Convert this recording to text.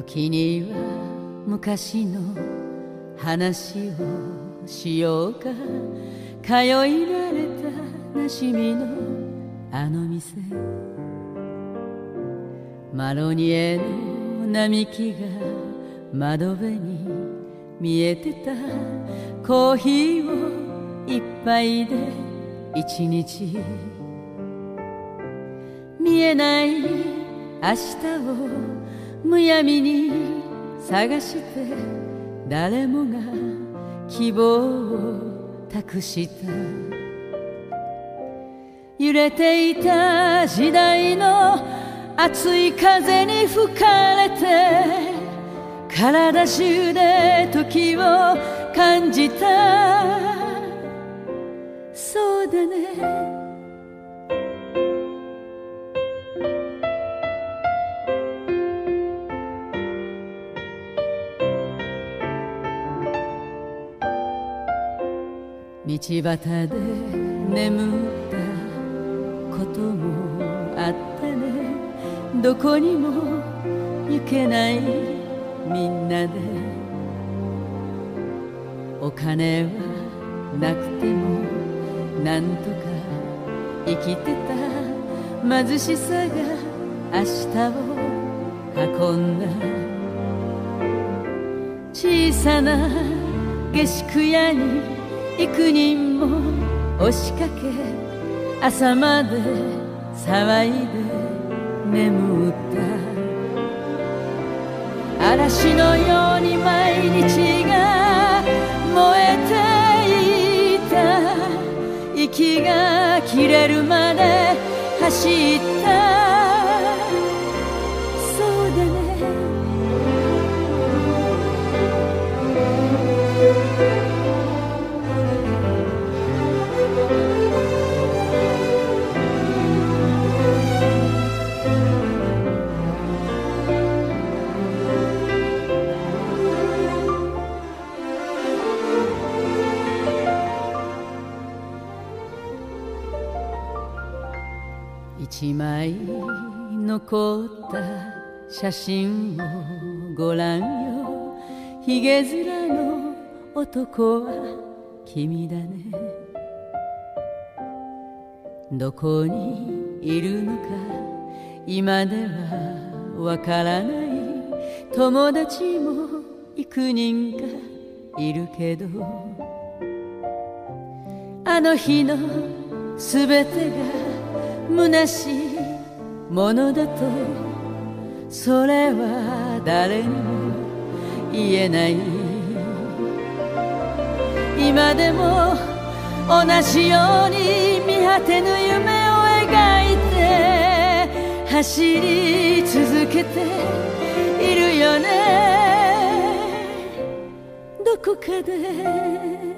時には昔の話をしようか。通い慣れたなしみのあの店。マロニエの並木が窓辺に見えてた。コーヒーを一杯で一日。見えない明日をむやみに探して誰もが希望を託した揺れていた時代の熱い風に吹かれて体中で時を感じた。そうだね。道端で眠ったこともあったね。どこにも行けないみんなで。お金はなくてもなんとか生きてた貧しさが明日を運んだ。小さな下宿屋に幾人も押しかけ朝まで騒いで眠った嵐のように毎日が燃えていた。息が切れるまで走った。一枚残った写真をご覧よ。ひげ面の男は君だね。どこにいるのか今ではわからない。友達も幾人かいるけどあの日のすべてが虚しいものだとそれは誰にも言えない。今でも同じように見果てぬ夢を描いて走り続けているよね。どこかで。